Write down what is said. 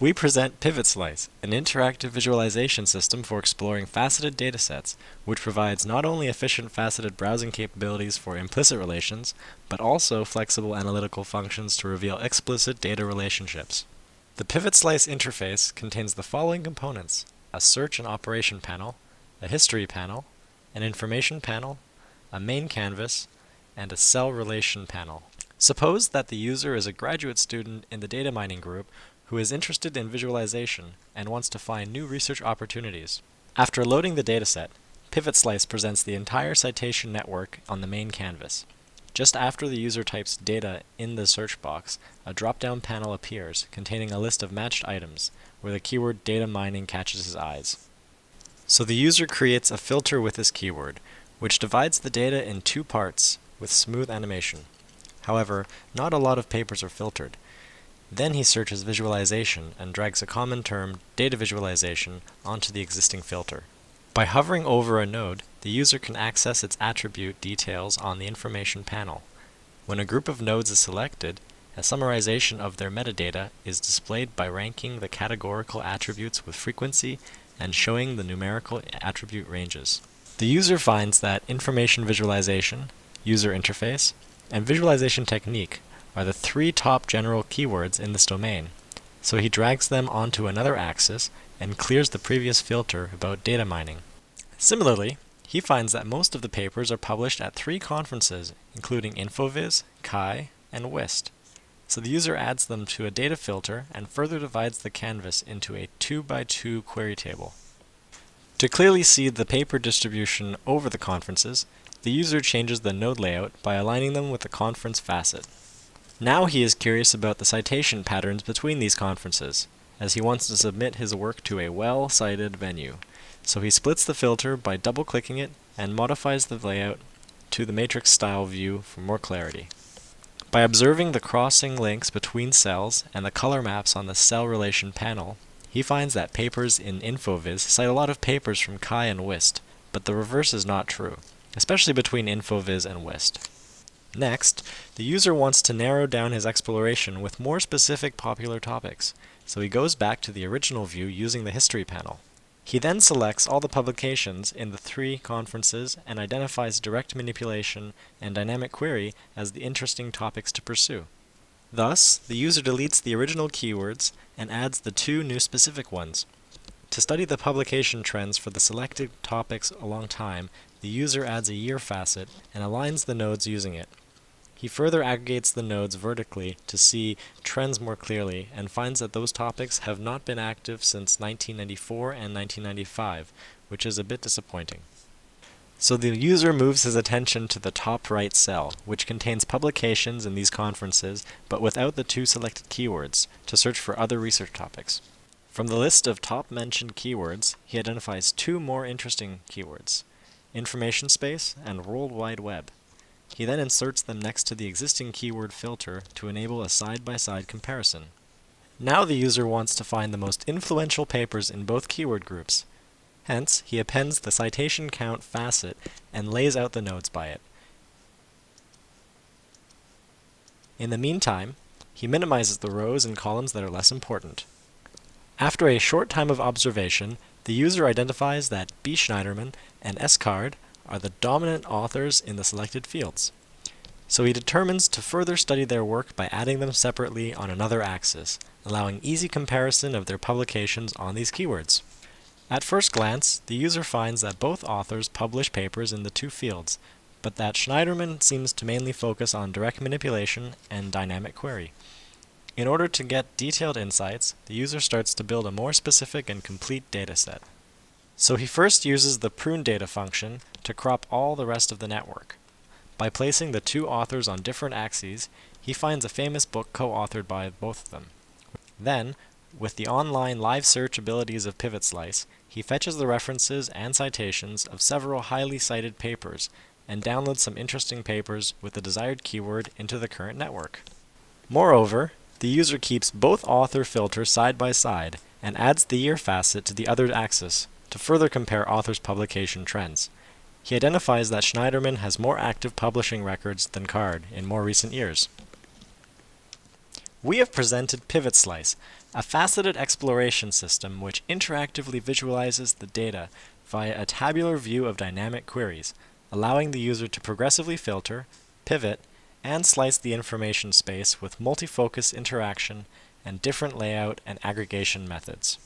We present Pivot Slice, an interactive visualization system for exploring faceted datasets, which provides not only efficient faceted browsing capabilities for implicit relations, but also flexible analytical functions to reveal explicit data relationships. The Pivot Slice interface contains the following components a search and operation panel, a history panel, an information panel, a main canvas, and a cell relation panel. Suppose that the user is a graduate student in the data mining group who is interested in visualization and wants to find new research opportunities. After loading the dataset, Pivot Slice presents the entire citation network on the main canvas. Just after the user types data in the search box, a drop-down panel appears containing a list of matched items, where the keyword data mining catches his eyes. So the user creates a filter with this keyword, which divides the data in two parts with smooth animation. However, not a lot of papers are filtered. Then he searches visualization and drags a common term, data visualization, onto the existing filter. By hovering over a node, the user can access its attribute details on the information panel. When a group of nodes is selected, a summarization of their metadata is displayed by ranking the categorical attributes with frequency and showing the numerical attribute ranges. The user finds that information visualization, user interface, and visualization technique are the three top general keywords in this domain, so he drags them onto another axis and clears the previous filter about data mining. Similarly, he finds that most of the papers are published at three conferences, including InfoVis, CHI, and UIST. So the user adds them to a data filter and further divides the canvas into a 2 by 2 query table. To clearly see the paper distribution over the conferences, the user changes the node layout by aligning them with the conference facet. Now he is curious about the citation patterns between these conferences, as he wants to submit his work to a well-cited venue. So he splits the filter by double-clicking it and modifies the layout to the matrix style view for more clarity. By observing the crossing links between cells and the color maps on the cell relation panel, he finds that papers in InfoVis cite a lot of papers from CHI and UIST, but the reverse is not true, especially between InfoVis and UIST. Next, the user wants to narrow down his exploration with more specific popular topics, so he goes back to the original view using the history panel. He then selects all the publications in the three conferences and identifies direct manipulation and dynamic query as the interesting topics to pursue. Thus, the user deletes the original keywords and adds the two new specific ones. To study the publication trends for the selected topics along time, the user adds a year facet and aligns the nodes using it. He further aggregates the nodes vertically to see trends more clearly and finds that those topics have not been active since 1994 and 1995, which is a bit disappointing. So the user moves his attention to the top right cell, which contains publications in these conferences, but without the two selected keywords, to search for other research topics. From the list of top mentioned keywords, he identifies two more interesting keywords, information space and World Wide Web. He then inserts them next to the existing keyword filter to enable a side-by-side -side comparison. Now the user wants to find the most influential papers in both keyword groups. Hence, he appends the citation count facet and lays out the nodes by it. In the meantime, he minimizes the rows and columns that are less important. After a short time of observation, the user identifies that B. Shneiderman and S. Card are the dominant authors in the selected fields. So he determines to further study their work by adding them separately on another axis, allowing easy comparison of their publications on these keywords. At first glance, the user finds that both authors publish papers in the two fields, but that Shneiderman seems to mainly focus on direct manipulation and dynamic query. In order to get detailed insights, the user starts to build a more specific and complete dataset. So he first uses the prune data function to crop all the rest of the network. By placing the two authors on different axes, he finds a famous book co-authored by both of them. Then, with the online live search abilities of Pivot Slice, he fetches the references and citations of several highly cited papers and downloads some interesting papers with the desired keyword into the current network. Moreover, the user keeps both author filters side by side and adds the year facet to the other axis to further compare authors' publication trends. He identifies that Shneiderman has more active publishing records than Card in more recent years. We have presented Pivot Slice, a faceted exploration system which interactively visualizes the data via a tabular view of dynamic queries, allowing the user to progressively filter, pivot, and slice the information space with multifocus interaction and different layout and aggregation methods.